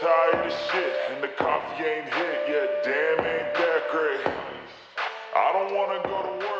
tired of shit, and the coffee ain't hit yet. Damn, ain't that great. I don't wanna go to work.